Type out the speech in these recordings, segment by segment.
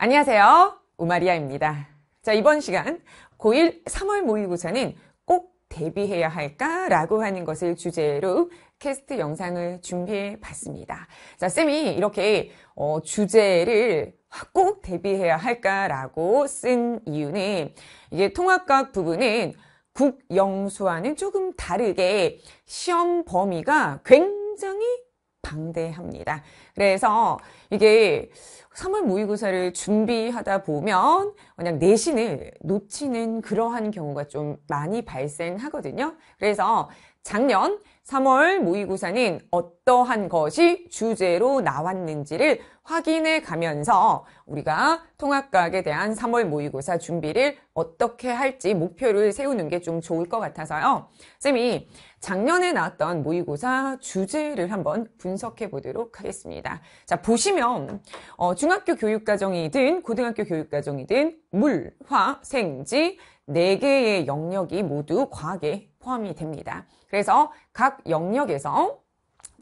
안녕하세요. 우마리아입니다. 자, 이번 시간 고1 3월 모의고사는 꼭 대비해야 할까라고 하는 것을 주제로 캐스트 영상을 준비해 봤습니다. 자, 쌤이 이렇게 어, 주제를 꼭 대비해야 할까라고 쓴 이유는 이게 통합과학 부분은 국영수와는 조금 다르게 시험 범위가 굉장히 방대합니다. 그래서 이게 3월 모의고사를 준비하다 보면 그냥 내신을 놓치는 그러한 경우가 좀 많이 발생하거든요. 그래서 작년 3월 모의고사는 어떠한 것이 주제로 나왔는지를 확인해 가면서 우리가 통합과학에 대한 3월 모의고사 준비를 어떻게 할지 목표를 세우는 게 좀 좋을 것 같아서요. 쌤이 작년에 나왔던 모의고사 주제를 한번 분석해 보도록 하겠습니다. 자, 보시면 어, 중학교 교육과정이든 고등학교 교육과정이든 물, 화, 생지 4개의 영역이 모두 과학에 포함이 됩니다. 그래서 각 영역에서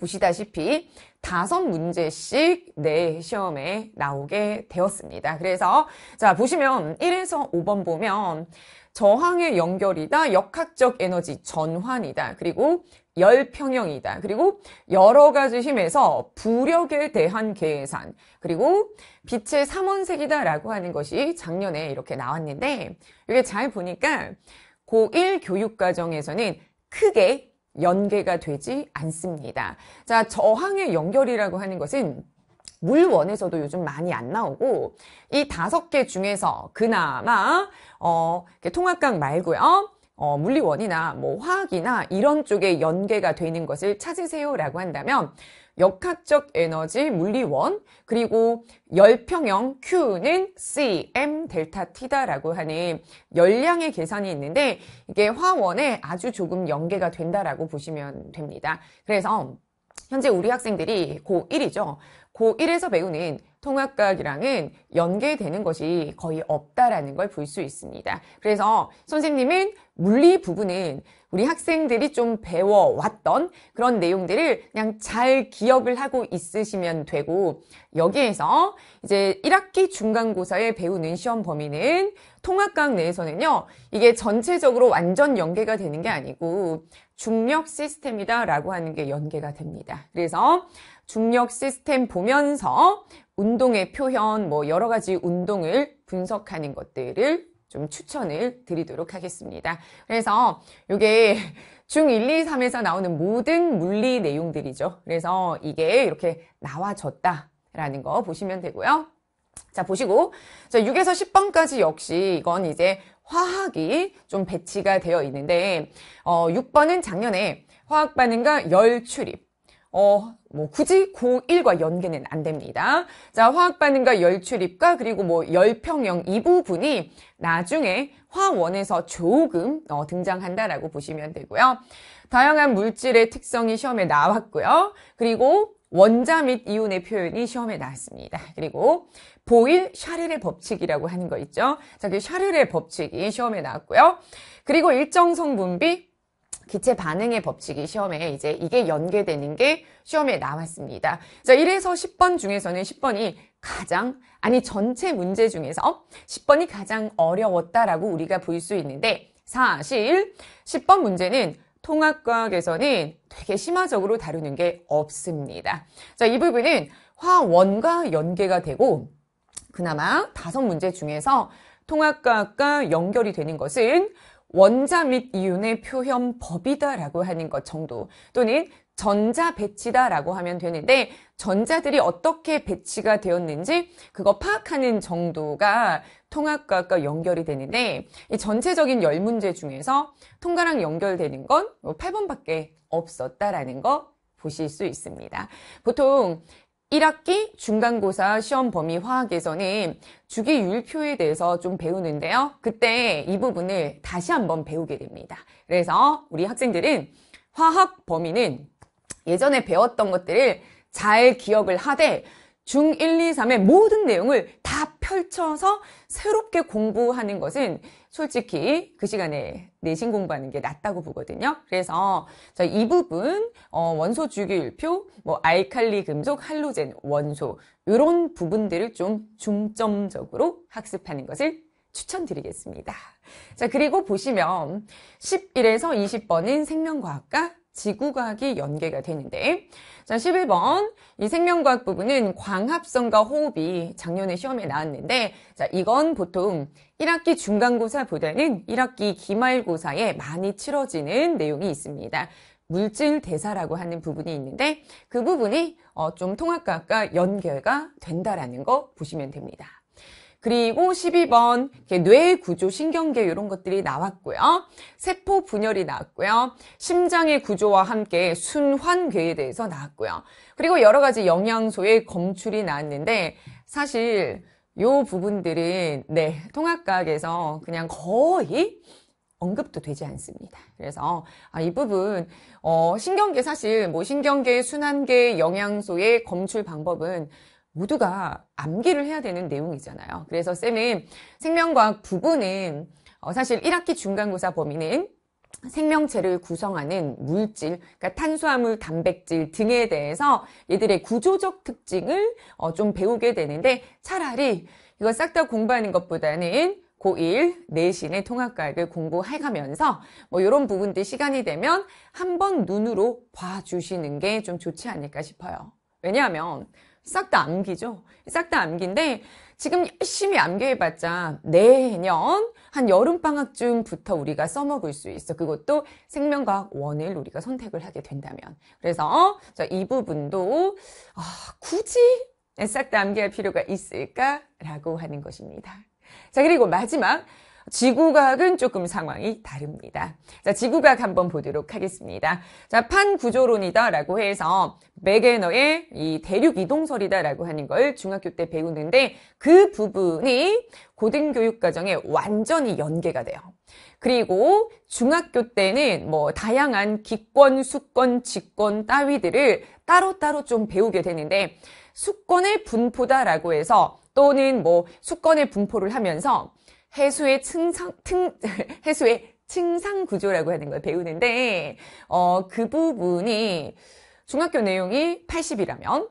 보시다시피 다섯 문제씩 내 시험에 나오게 되었습니다. 그래서 자 보시면 1에서 5번 보면 저항의 연결이다, 역학적 에너지 전환이다, 그리고 열평형이다, 그리고 여러 가지 힘에서 부력에 대한 계산, 그리고 빛의 삼원색이다라고 하는 것이 작년에 이렇게 나왔는데 이게 잘 보니까 고1 교육과정에서는 크게 연계가 되지 않습니다. 자, 저항의 연결이라고 하는 것은 물원에서도 요즘 많이 안 나오고 이 다섯 개 중에서 그나마 어, 통합각 말고요. 어, 물리원이나 뭐 화학이나 이런 쪽에 연계가 되는 것을 찾으세요라고 한다면 역학적 에너지 물리원 그리고 열평형 Q는 cm 델타 t다라고 하는 열량의 계산이 있는데 이게 화원에 아주 조금 연계가 된다라고 보시면 됩니다. 그래서 현재 우리 학생들이 고1이죠. 고1에서 배우는 통합과학이랑은 연계되는 것이 거의 없다라는 걸 볼 수 있습니다. 그래서 선생님은 물리 부분은 우리 학생들이 좀 배워왔던 그런 내용들을 그냥 잘 기억을 하고 있으시면 되고 여기에서 이제 1학기 중간고사에 배우는 시험 범위는 통합과학 내에서는요 이게 전체적으로 완전 연계가 되는 게 아니고 중력 시스템이다 라고 하는 게 연계가 됩니다. 그래서 중력 시스템 보면서 운동의 표현, 뭐 여러 가지 운동을 분석하는 것들을 좀 추천을 드리도록 하겠습니다. 그래서 이게 중 1, 2, 3에서 나오는 모든 물리 내용들이죠. 그래서 이게 이렇게 나와졌다라는 거 보시면 되고요. 자, 보시고. 자, 6에서 10번까지 역시 이건 이제 화학이 좀 배치가 되어 있는데, 어, 6번은 작년에 화학 반응과 열 출입. 어, 뭐 굳이 고1과 연계는 안 됩니다. 자, 화학 반응과 열 출입과 그리고 뭐 열평형 이 부분이 나중에 화원에서 조금 어, 등장한다라고 보시면 되고요. 다양한 물질의 특성이 시험에 나왔고요. 그리고 원자 및 이온의 표현이 시험에 나왔습니다. 그리고 보일 샤를의 법칙이라고 하는 거 있죠. 자, 그 샤를의 법칙이 시험에 나왔고요. 그리고 일정 성분비 기체 반응의 법칙이 시험에 이제 이게 연계되는 게 시험에 나왔습니다. 자, 1에서 10번 중에서는 10번이 가장, 아니, 전체 문제 중에서 10번이 가장 어려웠다라고 우리가 볼 수 있는데, 사실 10번 문제는 통합과학에서는 되게 심화적으로 다루는 게 없습니다. 자, 이 부분은 화원과 연계가 되고, 그나마 다섯 문제 중에서 통합과학과 연결이 되는 것은 원자 및 이윤의 표현 법이다라고 하는 것 정도 또는 전자 배치다라고 하면 되는데 전자들이 어떻게 배치가 되었는지 그거 파악하는 정도가 통합과학과 연결이 되는데 이 전체적인 열 문제 중에서 통과랑 연결되는 건 8번밖에 없었다라는 거 보실 수 있습니다. 보통 1학기 중간고사 시험 범위 화학에서는 주기율표에 대해서 좀 배우는데요. 그때 이 부분을 다시 한번 배우게 됩니다. 그래서 우리 학생들은 화학 범위는 예전에 배웠던 것들을 잘 기억을 하되 중 1, 2, 3의 모든 내용을 다 펼쳐서 새롭게 공부하는 것은 솔직히 그 시간에 내신 공부하는 게 낫다고 보거든요. 그래서 이 부분 어, 원소 주기율표, 뭐 알칼리 금속, 할로젠, 원소 이런 부분들을 좀 중점적으로 학습하는 것을 추천드리겠습니다. 자, 그리고 보시면 11에서 20번은 생명과학과 지구과학이 연계가 되는데 자 11번 이 생명과학 부분은 광합성과 호흡이 작년에 시험에 나왔는데 자 이건 보통 1학기 중간고사보다는 1학기 기말고사에 많이 치러지는 내용이 있습니다. 물질 대사라고 하는 부분이 있는데 그 부분이 어, 좀 통합과학과 연결가 된다라는 거 보시면 됩니다. 그리고 12번 뇌 구조, 신경계 이런 것들이 나왔고요. 세포 분열이 나왔고요. 심장의 구조와 함께 순환괴에 대해서 나왔고요. 그리고 여러 가지 영양소의 검출이 나왔는데 사실 이 부분들은 네 통합과학에서 그냥 거의 언급도 되지 않습니다. 그래서 아, 이 부분 어, 신경계 사실 뭐 신경계, 순환계, 영양소의 검출 방법은 모두가 암기를 해야 되는 내용이잖아요. 그래서 쌤은 생명과학 부분은 어, 사실 1학기 중간고사 범위는 생명체를 구성하는 물질, 그러니까 탄수화물, 단백질 등에 대해서 얘들의 구조적 특징을 어, 좀 배우게 되는데 차라리 이거 싹 다 공부하는 것보다는 고1 내신의 통합과학을 공부해가면서 뭐 이런 부분들 시간이 되면 한번 눈으로 봐주시는 게 좀 좋지 않을까 싶어요. 왜냐하면 싹 다 암기죠. 싹 다 암기인데 지금 열심히 암기해봤자 내년 한 여름방학쯤부터 우리가 써먹을 수 있어. 그것도 생명과학 원을 우리가 선택을 하게 된다면. 그래서 이 부분도 아, 굳이 싹 다 암기할 필요가 있을까라고 하는 것입니다. 자 그리고 마지막 지구과학은 조금 상황이 다릅니다. 자, 지구과학 한번 보도록 하겠습니다. 자, 판구조론이다 라고 해서 메게너의 이 대륙 이동설이다 라고 하는 걸 중학교 때 배우는데 그 부분이 고등교육 과정에 완전히 연계가 돼요. 그리고 중학교 때는 뭐 다양한 기권, 수권, 직권 따위들을 따로따로 좀 배우게 되는데 수권의 분포다라고 해서 또는 뭐 수권의 분포를 하면서 해수의 층상, 튼, 해수의 층상 구조라고 하는 걸 배우는데, 어, 그 부분이 중학교 내용이 80이라면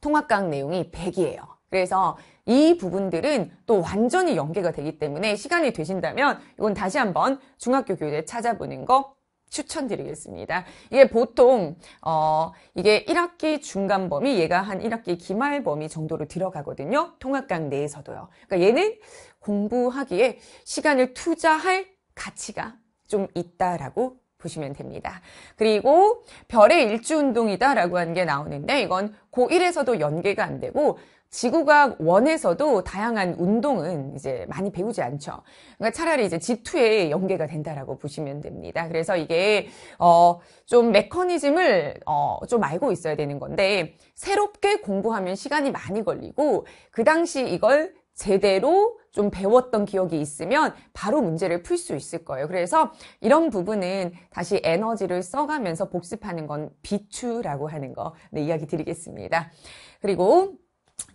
통합과학 내용이 100이에요. 그래서 이 부분들은 또 완전히 연계가 되기 때문에 시간이 되신다면 이건 다시 한번 중학교 교재 찾아보는 거 추천드리겠습니다. 이게 보통 어 이게 1학기 중간 범위 얘가 한 1학기 기말 범위 정도로 들어가거든요. 통합강 내에서도요. 그러니까 얘는 공부하기에 시간을 투자할 가치가 좀 있다라고 보시면 됩니다. 그리고 별의 일주 운동이다라고 하는 게 나오는데 이건 고1에서도 연계가 안 되고 지구과학 원에서도 다양한 운동은 이제 많이 배우지 않죠. 그러니까 차라리 이제 G2에 연계가 된다라고 보시면 됩니다. 그래서 이게 어 좀 메커니즘을 어 좀 알고 있어야 되는 건데 새롭게 공부하면 시간이 많이 걸리고 그 당시 이걸 제대로 좀 배웠던 기억이 있으면 바로 문제를 풀 수 있을 거예요. 그래서 이런 부분은 다시 에너지를 써가면서 복습하는 건 비추라고 하는 거 네, 이야기 드리겠습니다. 그리고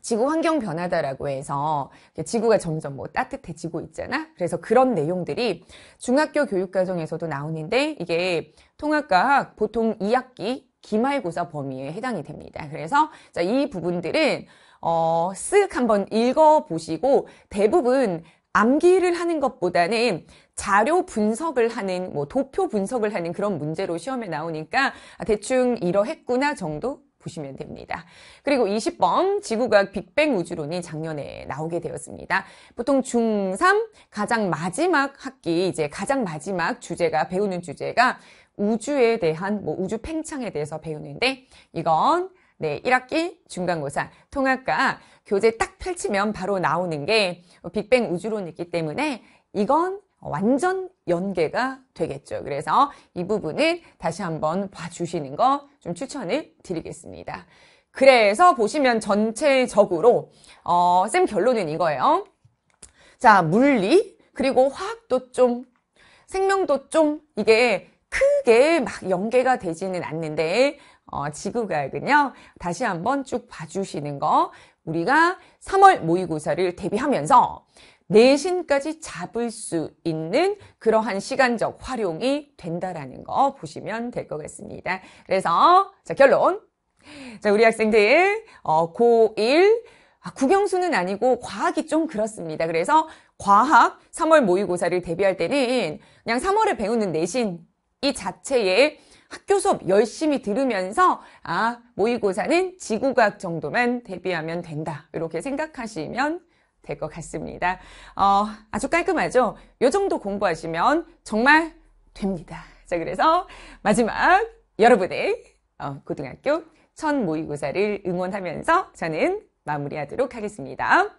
지구 환경 변화다라고 해서 지구가 점점 뭐 따뜻해지고 있잖아. 그래서 그런 내용들이 중학교 교육 과정에서도 나오는데 이게 통합과학 보통 2학기 기말고사 범위에 해당이 됩니다. 그래서 이 부분들은 어, 쓱 한번 읽어보시고 대부분 암기를 하는 것보다는 자료 분석을 하는 뭐 도표 분석을 하는 그런 문제로 시험에 나오니까 대충 이러했구나 정도 보시면 됩니다. 그리고 20번 지구과학 빅뱅 우주론이 작년에 나오게 되었습니다. 보통 중3 가장 마지막 학기 이제 가장 마지막 주제가 배우는 주제가 우주에 대한 뭐 우주 팽창에 대해서 배우는데 이건 네, 1학기 중간고사 통합과 교재 딱 펼치면 바로 나오는 게 빅뱅 우주론이기 때문에 이건 완전 연계가 되겠죠. 그래서 이 부분은 다시 한번 봐주시는 거 좀 추천을 드리겠습니다. 그래서 보시면 전체적으로 어, 쌤 결론은 이거예요. 자, 물리 그리고 화학도 좀 생명도 좀 이게 크게 막 연계가 되지는 않는데 어, 지구과학은요. 다시 한번 쭉 봐주시는 거 우리가 3월 모의고사를 대비하면서 내신까지 잡을 수 있는 그러한 시간적 활용이 된다라는 거 보시면 될 것 같습니다. 그래서 자 결론. 자 우리 학생들 어, 고1 아, 국영수는 아니고 과학이 좀 그렇습니다. 그래서 과학 3월 모의고사를 대비할 때는 그냥 3월에 배우는 내신 이 자체에 학교 수업 열심히 들으면서 아 모의고사는 지구과학 정도만 대비하면 된다 이렇게 생각하시면 될 것 같습니다. 어, 아주 깔끔하죠? 요 정도 공부하시면 정말 됩니다. 자 그래서 마지막 여러분의 어, 고등학교 첫 모의고사를 응원하면서 저는 마무리하도록 하겠습니다.